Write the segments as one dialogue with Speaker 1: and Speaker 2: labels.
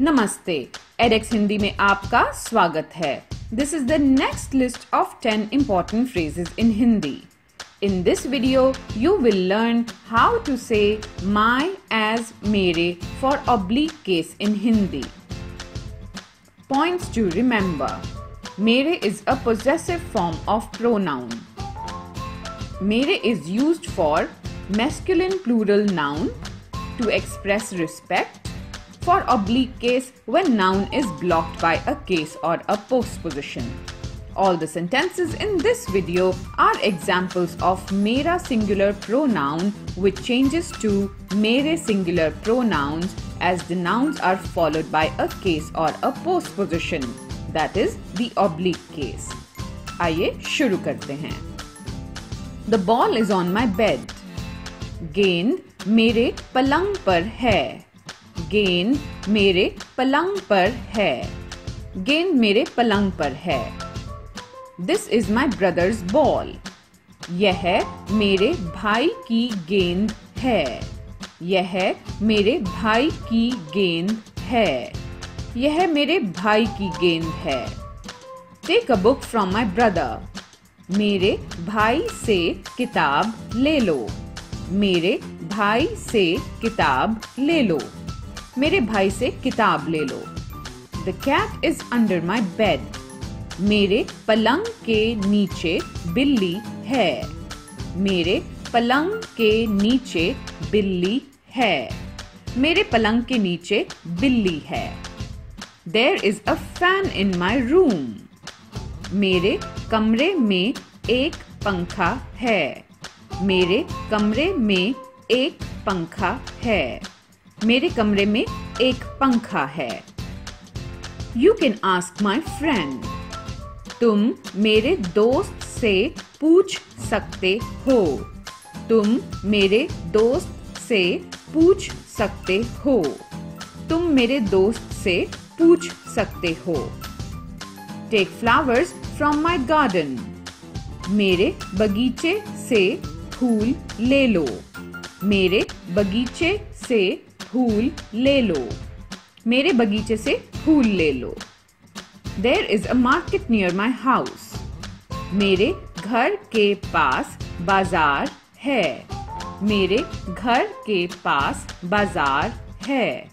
Speaker 1: नमस्ते, एडेक्स हिंदी में आपका स्वागत है। This is the next list of ten important phrases in Hindi in this video you will learn how to say my age मेरे for oblique case in Hindi point to remember मेरे is a possessive form of pronoun मेरे is use for masculine plural noun to express respect for oblique case when noun is blocked by a case or a postposition. All the sentences in this video are examples of mera singular pronoun which changes to mere singular pronouns as the nouns are followed by a case or a postposition that is the oblique case. आइए शुरू करते हैं The ball is on my bed. गेंद मेरे पलंग पर है गेंद मेरे पलंग पर है। गेंद मेरे पलंग पर है। This is my brother's ball यह मेरे भाई की गेंद है। यह मेरे भाई की गेंद है। यह मेरे भाई की गेंद है। Take a book from my brother मेरे भाई से किताब ले लो। मेरे भाई से किताब ले लो। मेरे भाई से किताब ले लो। The cat is under my bed मेरे पलंग के नीचे बिल्ली है। मेरे पलंग के नीचे बिल्ली है। मेरे पलंग के नीचे बिल्ली है। There is a fan in my room मेरे कमरे में एक पंखा है। मेरे कमरे में एक पंखा है। मेरे कमरे में एक पंखा है। You can ask my friend तुम मेरे दोस्त से पूछ सकते हो। तुम मेरे दोस्त से पूछ सकते हो। तुम मेरे दोस्त से पूछ सकते हो। Take flowers from my garden मेरे बगीचे से फूल ले लो। मेरे बगीचे से फूल ले लो। मेरे बगीचे से फूल ले लो। There is a market near my house मेरे घर के पास बाज़ार है। मेरे घर के पास बाज़ार है।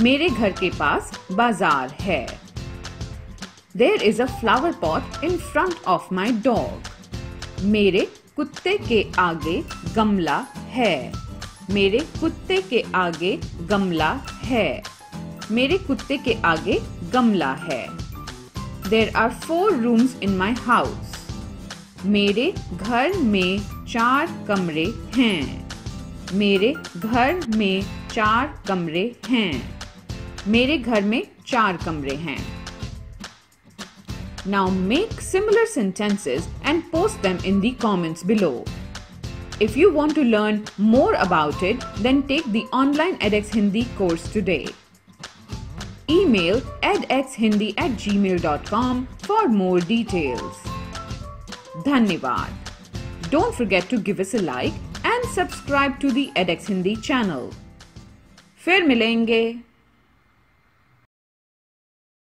Speaker 1: मेरे घर के पास बाज़ार है। There is a flower pot in front of my dog मेरे कुत्ते के आगे गमला है। मेरे कुत्ते के आगे गमला है। मेरे कुत्ते के आगे गमला है। There are four rooms in my house मेरे घर में चार कमरे हैं। मेरे घर में चार कमरे हैं। मेरे घर में चार कमरे हैं। Now make similar sentences and post them in the comments below. If you want to learn more about it, then take the online edX Hindi course today. Email edxhindi at gmail.com for more details. Dhanyavad. Don't forget to give us a like and subscribe to the edX Hindi channel. फिर मिलेंगे